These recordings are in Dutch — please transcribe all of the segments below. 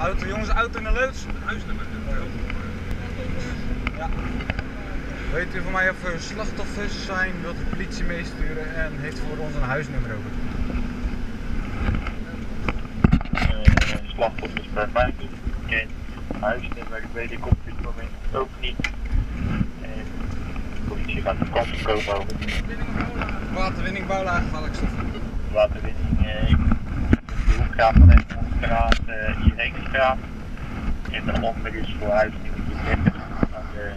Auto, jongens, auto de loods. Huisnummer. Ja. Weet u voor mij of er slachtoffers zijn, wilt de politie meesturen en heeft voor ons een huisnummer over. Eh, slachtoffers per mij niet bekend. Huisnummer weet ik op dit moment ook niet. En de politie gaat de kant komen over Waterwinning, bouwlaag, gevaarlijkstoffen. waterwinning eh, de hoekgraaf van Egmondstraat, uh, Irenestraat. En de ander is voor huisnummer 30 aan de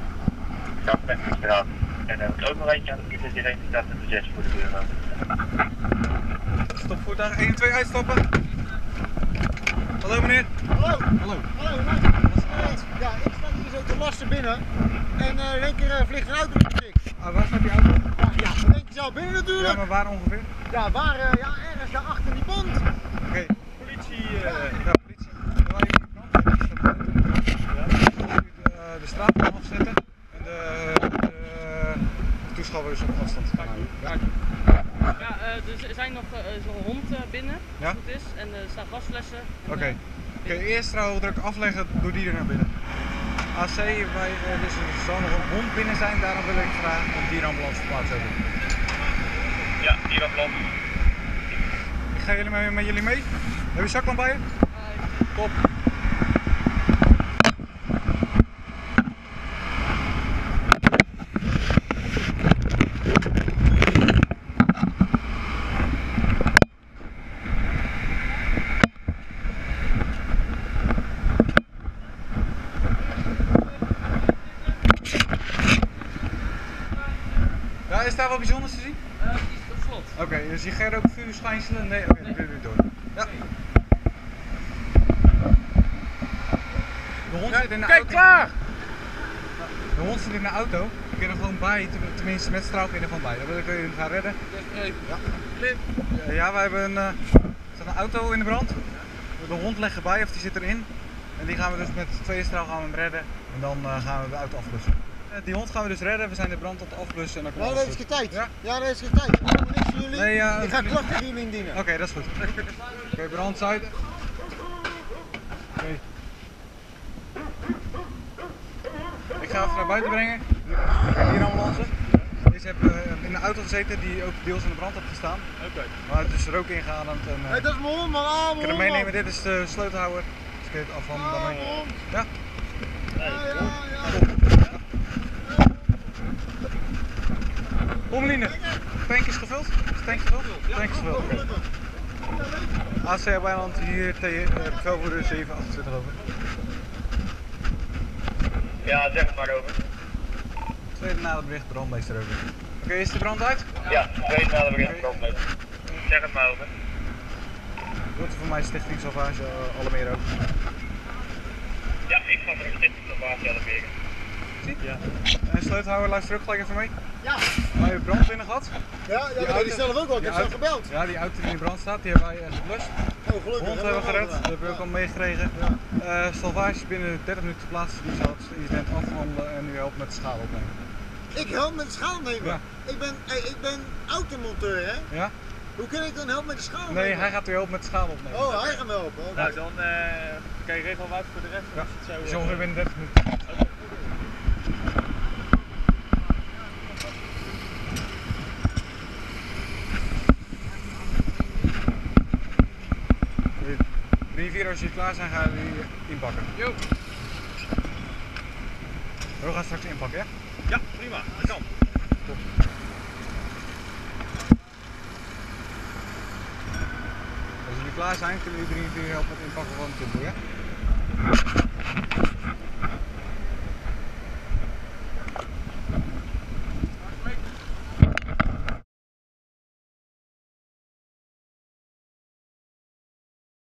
Graafwegstraat. En dan heb ik ook nog eentje aan de 6 Irenestraat en de 6 voor de deur. ook. Stopvoertuig 1 en 2 uitstappen. Hallo meneer. Hallo, Hallo. hallo. Eh, Ja, ik sta hier zo te lasten binnen. En eh, in één keer eh, vliegt een auto met fik. Ah, waar staat die auto? Ja, ja, dan denk je zo binnen Ja, natuurlijk. maar waar ongeveer? Ja, waar, eh, ja, ergens daar achter die band. Oké. Politie, eh, ja, politie. Waar je die brand hebt, is dat buiten de brand. Ja. De, eh, de straat kan afzetten en de, de toeschouwers op afstand. Ja. Ja, eh, dus er zijn nog eh, zo'n hond eh, binnen, als Ja? het goed is. En er staan gasflessen. En, Oké. eh, Oké, eerst trouwdruk afleggen, doe die er naar binnen. AC, wij, dus er zal nog een hond binnen zijn, daarom wil ik graag een dierenambulance plaats hebben. Ja, land. Ik ga jullie mee, met jullie mee. Heb je zaklamp bij je? Top. Ja, is daar wat bijzonders te zien? eh, die is op slot. Oké, dus je gaat ook vuurschijnselen? Nee, oké, dan kun je weer door. Ja. De hond zit in de Kijk, auto. klaar! De hond zit in de auto. Je kunt er gewoon bij, ten- tenminste met straal kun je er gewoon bij. Dan wil ik jullie gaan redden. Ja. Ja, Ja, wij hebben een, eh, staat een auto in de brand. De hond legt erbij of die zit erin. En die gaan we dus met twee straal gaan we hem redden. En dan eh, gaan we de auto afblussen. Eh, Die hond gaan we dus redden. We zijn de brand aan het afblussen. En dan komt Nou, dat is geen tijd. Ja? Ja, dat is geen tijd. Ik doe niks voor jullie. Nee, ja, ik ga klachten voor jullie indienen. Oké, dat is goed. Oké, brand uit. Oké. Ik ga even naar buiten brengen. Hier een ambulance. Deze heb eh, in de auto gezeten die ook deels in de brand heeft gestaan. Oké. Maar het is rook ingeademd en eh, Hey, dat is mijn hond, man. Ah, ik mijn kan hem hond, meenemen. man. Dit is de sleutelhouder. Dus kun je het afhanden Ah, Ja, ja, ja. Pommeline. Tank is gevuld? Is de tank gevuld? Tank is gevuld. oké. AC Bijland hier tegen uh, bevelvoerder 728 over. Ja, zeg het maar over. Tweede naderbericht, brandmeester over. Oké, is de brand uit? Ja, twee naden weer probleem. Zeg het maar over. U voor mij Stichting Salvage uh, meer ook? Ja, ik ga een stichting van waar Ja. En sleutelhouder, luister ook gelijk even mee. Ja, Wij hebben brand binnen gehad. ja, ja dat weet ik zelf ook wel. Ik heb Die zelf auto- gebeld. Ja, die auto die in brand staat, die hebben wij uh, geblust. Oh, gelukkig. Hond hebben we gered, wel, dat hebben we ook al meegekregen. Uh, Salvage is binnen 30 minuten plaatsen, die zal het incident afhandelen en u helpt met de schade opnemen. Ik help met de schade nemen. Ja. Ik ben, hey, ik ben automonteur, hè? Ja? Hoe kan ik dan helpen met de schade Nee, nemen? hij gaat u helpen met de schade opnemen. Oh, hij gaat me helpen. Nou, dan eh kan je regel uit voor de rest. Ja. Je zo, Die is eh, ongeveer binnen 30 minuten. Als jullie klaar zijn, gaan we die inpakken. Jo. We gaan straks inpakken, ja? Ja, prima. Dat kan. Als jullie klaar zijn, kunnen jullie drie, vier helpen met inpakken van de tunnel, ja?